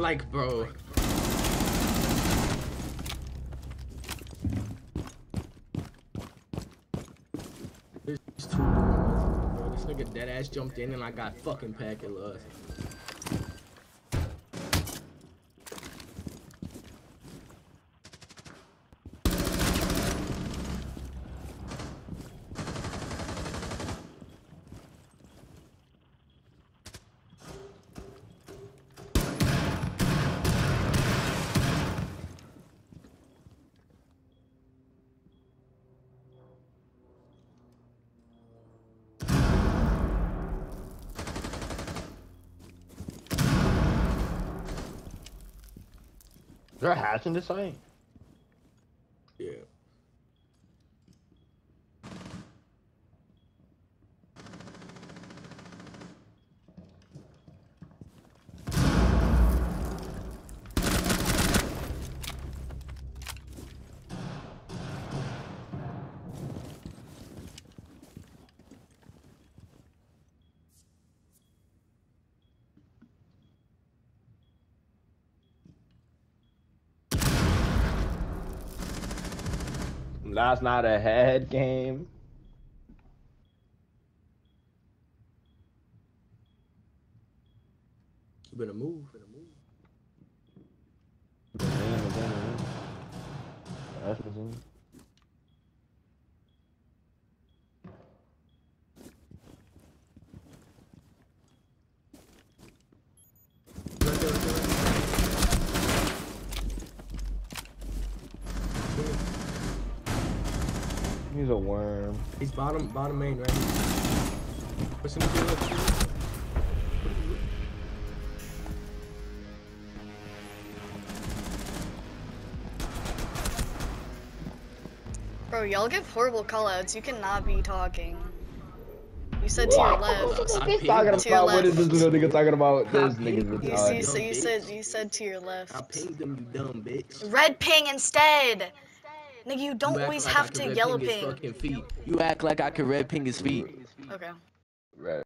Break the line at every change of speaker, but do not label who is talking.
like, bro. This nigga dead ass jumped in and I got fucking packet loss.
Is there a hatch in this site? That's not a head game.
You better move.
That's what's in.
Right there, right there, right
He's a worm.
He's bottom, bottom main, right? What's in the field?
Bro, y'all give horrible callouts. You cannot be talking. You said to your left.
the
I
is talking
to your
about? What is this little nigga talking about?
I
This
peed.
nigga's
You,
You
you, you said you said to your left.
I pinged him, you dumb bitch.
Red ping instead. Nigga, you don't
You
always
like
have to yellow ping.
fucking feet.
You act like I could red ping his feet.
Okay.
Right.